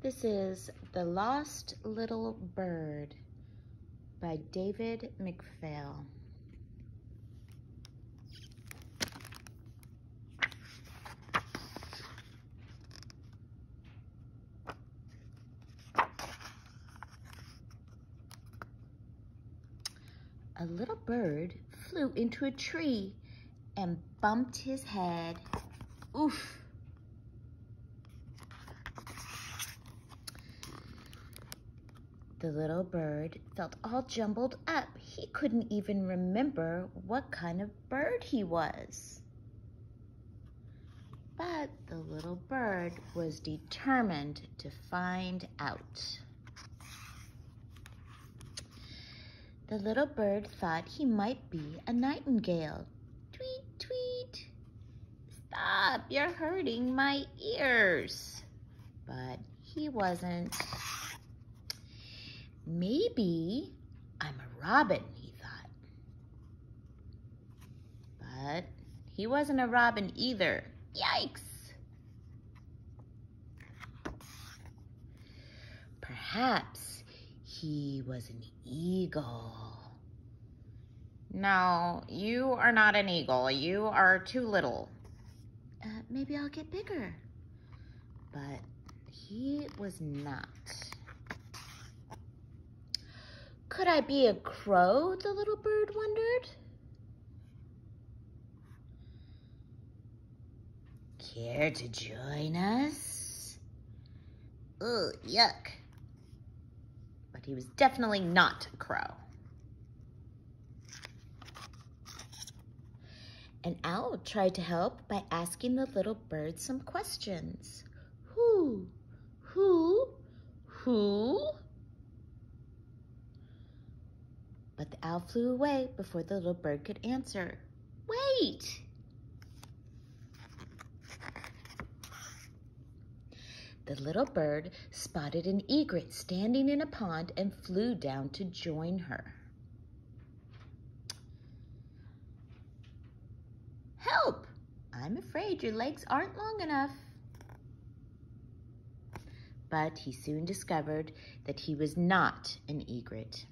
This is The Lost Little Bird by David McPhail. A little bird flew into a tree and bumped his head. Oof. The little bird felt all jumbled up. He couldn't even remember what kind of bird he was. But the little bird was determined to find out. The little bird thought he might be a nightingale. Tweet, tweet. Stop, you're hurting my ears. But he wasn't. Maybe I'm a robin, he thought. But he wasn't a robin either. Yikes! Perhaps he was an eagle. No, you are not an eagle. You are too little. Uh, maybe I'll get bigger. But he was not. Could I be a crow, the little bird wondered? Care to join us? Ugh, yuck. But he was definitely not a crow. An owl tried to help by asking the little bird some questions. Who? Who? Who? But the owl flew away before the little bird could answer. Wait! The little bird spotted an egret standing in a pond and flew down to join her. Help! I'm afraid your legs aren't long enough. But he soon discovered that he was not an egret.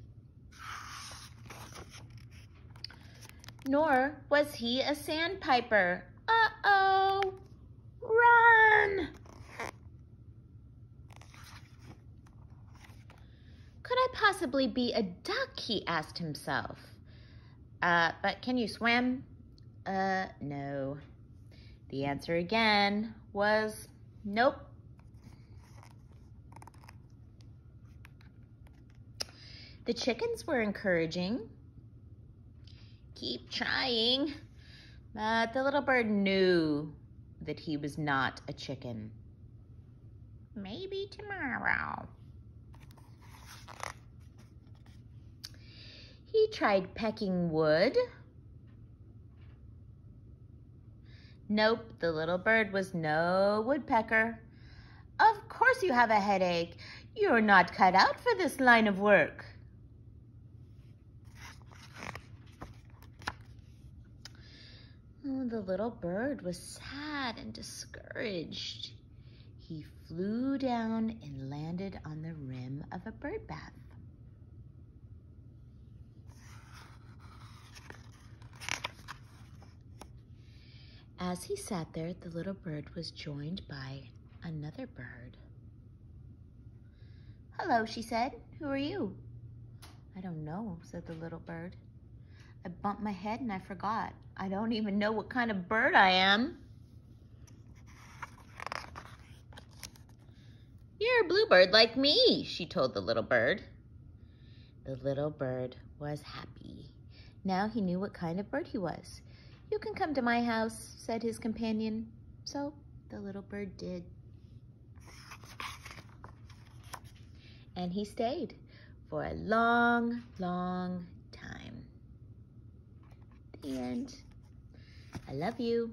Nor was he a sandpiper. Uh-oh, run! Could I possibly be a duck, he asked himself. Uh, but can you swim? Uh, no. The answer again was nope. The chickens were encouraging. Keep trying. But the little bird knew that he was not a chicken. Maybe tomorrow. He tried pecking wood. Nope, the little bird was no woodpecker. Of course you have a headache. You're not cut out for this line of work. Oh, the little bird was sad and discouraged. He flew down and landed on the rim of a bird bath. As he sat there, the little bird was joined by another bird. Hello, she said. Who are you? I don't know, said the little bird. I bumped my head and I forgot. I don't even know what kind of bird I am. You're a bluebird like me, she told the little bird. The little bird was happy. Now he knew what kind of bird he was. You can come to my house, said his companion. So the little bird did. And he stayed for a long, long end. I love you.